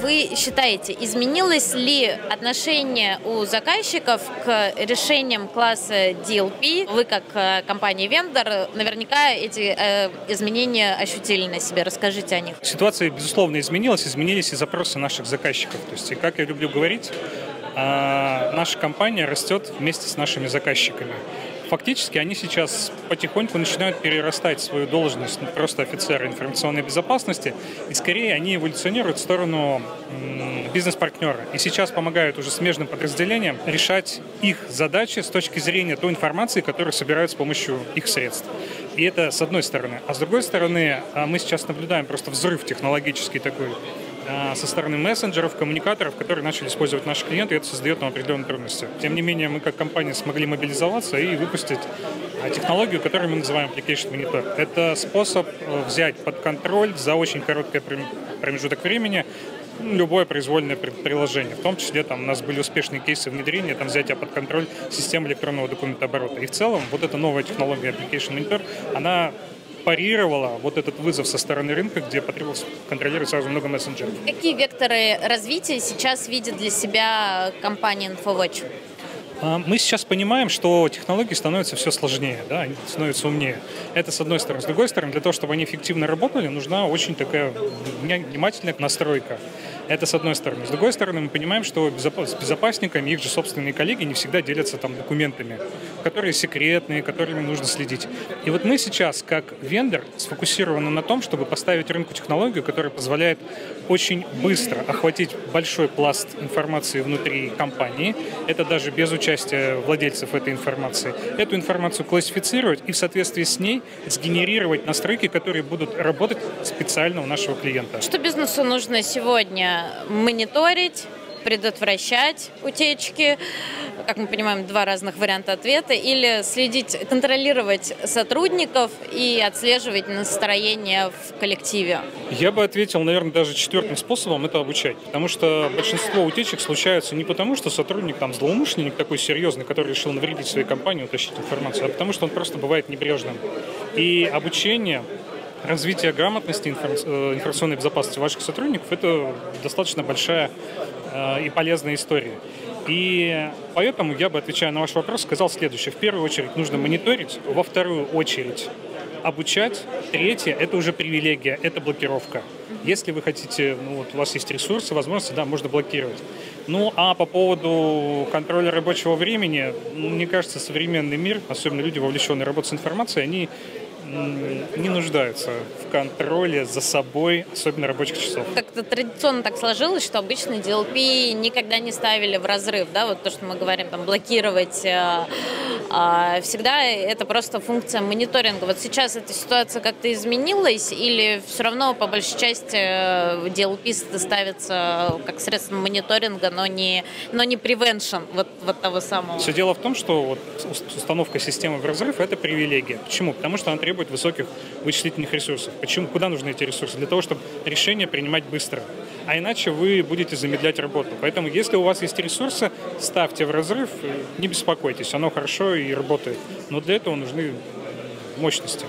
вы считаете, изменилось ли отношение у заказчиков к решениям класса DLP? Вы как э, компания-вендор наверняка эти э, изменения ощутили на себе. Расскажите о них. Ситуация, безусловно, изменилась. Изменились и запросы наших заказчиков. То есть, как я люблю говорить, э, наша компания растет вместе с нашими заказчиками фактически они сейчас потихоньку начинают перерастать свою должность просто офицера информационной безопасности, и скорее они эволюционируют в сторону бизнес-партнера. И сейчас помогают уже смежным подразделениям решать их задачи с точки зрения той информации, которую собирают с помощью их средств. И это с одной стороны. А с другой стороны, а, мы сейчас наблюдаем просто взрыв технологический такой со стороны мессенджеров, коммуникаторов, которые начали использовать наши клиенты, и это создает нам определенные трудности. Тем не менее, мы как компания смогли мобилизоваться и выпустить а, технологию, которую мы называем Application Monitor. Это способ э, взять под контроль за очень короткий промежуток времени любое произвольное приложение. В том числе там у нас были успешные кейсы внедрения, там взятия под контроль системы электронного документооборота. И в целом вот эта новая технология Application Monitor, она парировала вот этот вызов со стороны рынка, где потребовалось контролировать сразу много мессенджеров. Какие векторы развития сейчас видит для себя компания InfoWatch? А, мы сейчас понимаем, что технологии становятся все сложнее, да, они становятся умнее. Это с одной стороны. С другой стороны, для того, чтобы они эффективно работали, нужна очень такая внимательная настройка. Это с одной стороны. С другой стороны, мы понимаем, что с безопасниками их же собственные коллеги не всегда делятся там документами, которые секретные, которыми нужно следить. И вот мы сейчас, как вендор, сфокусированы на том, чтобы поставить рынку технологию, которая позволяет очень быстро охватить большой пласт информации внутри компании. Это даже без участия владельцев этой информации. Эту информацию классифицировать и в соответствии с ней сгенерировать настройки, которые будут работать специально у нашего клиента. Что бизнесу нужно сегодня мониторить, предотвращать утечки, как мы понимаем, два разных варианта ответа, или следить, контролировать сотрудников и отслеживать настроение в коллективе? Я бы ответил, наверное, даже четвертым способом это обучать, потому что большинство утечек случаются не потому, что сотрудник там злоумышленник такой серьезный, который решил навредить своей компании, утащить информацию, а потому что он просто бывает небрежным. И обучение развитие грамотности э, информационной безопасности ваших сотрудников – это достаточно большая э, и полезная история. И поэтому я бы, отвечая на ваш вопрос, сказал следующее. В первую очередь нужно мониторить, во вторую очередь обучать, третье – это уже привилегия, это блокировка. Если вы хотите, ну вот у вас есть ресурсы, возможности, да, можно блокировать. Ну, а по поводу контроля рабочего времени, мне кажется, современный мир, особенно люди, вовлеченные в работу с информацией, они не нуждаются в контроле за собой, особенно рабочих часов. Как-то традиционно так сложилось, что обычно DLP никогда не ставили в разрыв, да, вот то, что мы говорим, там, блокировать. А всегда это просто функция мониторинга. Вот сейчас эта ситуация как-то изменилась или все равно по большей части DLP э, ставится как средство мониторинга, но не, но не prevention вот, вот того самого? Все дело в том, что вот установка системы в разрыв – это привилегия. Почему? Потому что она требует высоких вычислительных ресурсов. Почему? Куда нужны эти ресурсы? Для того, чтобы решение принимать быстро. А иначе вы будете замедлять работу. Поэтому, если у вас есть ресурсы, ставьте в разрыв, не беспокойтесь, оно хорошо и работает. Но для этого нужны мощности.